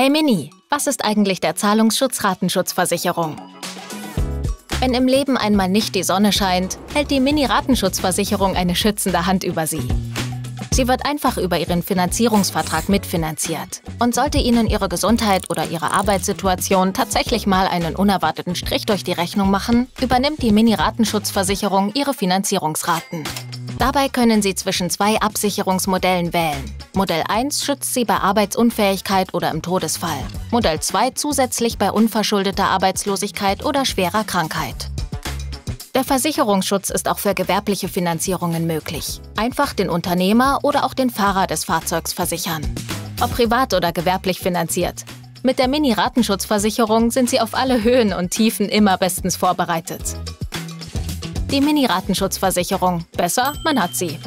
Hey Mini, was ist eigentlich der Zahlungsschutz-Ratenschutzversicherung? Wenn im Leben einmal nicht die Sonne scheint, hält die Mini-Ratenschutzversicherung eine schützende Hand über Sie. Sie wird einfach über Ihren Finanzierungsvertrag mitfinanziert. Und sollte Ihnen Ihre Gesundheit oder Ihre Arbeitssituation tatsächlich mal einen unerwarteten Strich durch die Rechnung machen, übernimmt die Mini-Ratenschutzversicherung Ihre Finanzierungsraten. Dabei können Sie zwischen zwei Absicherungsmodellen wählen. Modell 1 schützt Sie bei Arbeitsunfähigkeit oder im Todesfall. Modell 2 zusätzlich bei unverschuldeter Arbeitslosigkeit oder schwerer Krankheit. Der Versicherungsschutz ist auch für gewerbliche Finanzierungen möglich. Einfach den Unternehmer oder auch den Fahrer des Fahrzeugs versichern. Ob privat oder gewerblich finanziert. Mit der Mini-Ratenschutzversicherung sind Sie auf alle Höhen und Tiefen immer bestens vorbereitet. Die Mini-Ratenschutzversicherung. Besser, man hat sie.